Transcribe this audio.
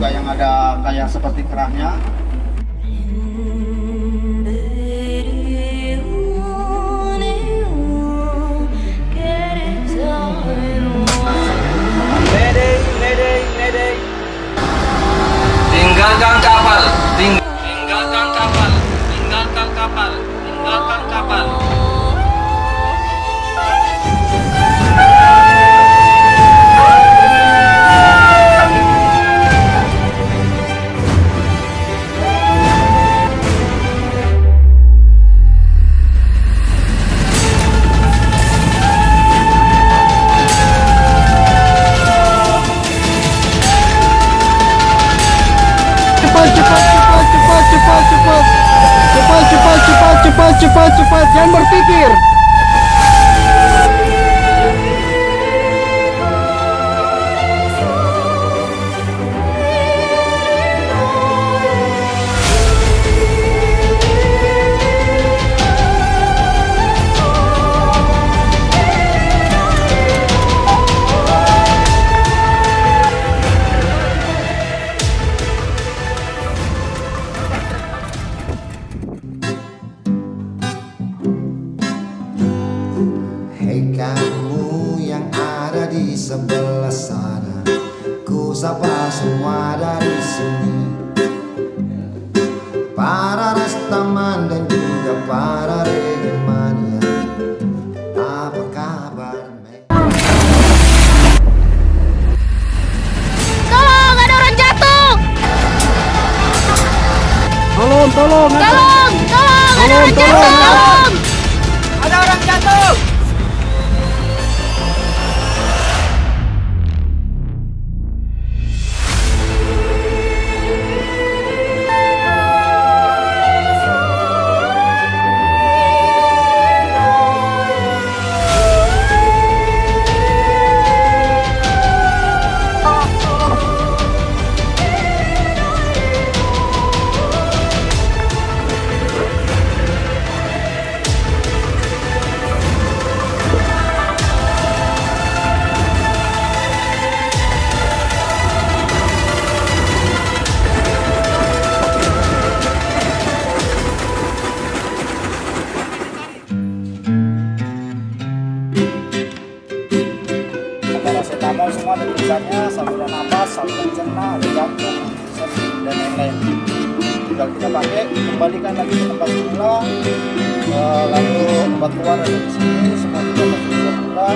juga yang ada kayak seperti kerahnya. Cepat cepat cepat cepat cepat cepat cepat cepat cepat cepat cepat cepat jangan berpikir sana Ku sapa semua dari sini Para rastaman dan juga para regimania Apa kabar? Tolong, ada orang jatuh! tolong tolong Tolong, tolong, ada Tolong, orang jatuh! tolong. Paracetamol semua tulisannya saluran nafas saluran cerna ada jantung dan lain-lain. Tinggal kita pakai kembalikan lagi ke tempat semula Eh, lalu obat keluar ada di sini semua kita pakai semula